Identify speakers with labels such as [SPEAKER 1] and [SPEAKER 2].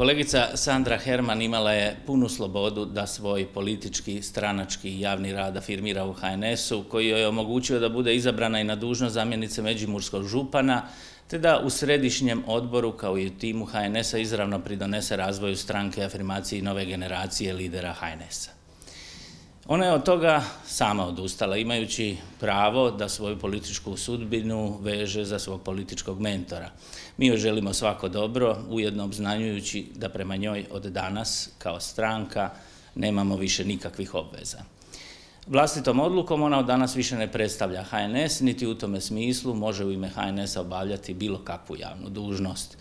[SPEAKER 1] Kolegica Sandra Herman imala je punu slobodu da svoj politički, stranački i javni rad afirmira u HNS-u koji joj je omogućio da bude izabrana i na dužnost zamjenice Međimurskog župana te da u središnjem odboru kao i timu HNS-a izravno pridonese razvoju stranke afirmaciji nove generacije lidera HNS-a. Ona je od toga sama odustala, imajući pravo da svoju političku sudbinu veže za svog političkog mentora. Mi joj želimo svako dobro, ujedno obznanjujući da prema njoj od danas, kao stranka, nemamo više nikakvih obveza. Vlastitom odlukom ona od danas više ne predstavlja HNS, niti u tome smislu može u ime HNS-a obavljati bilo kakvu javnu dužnost.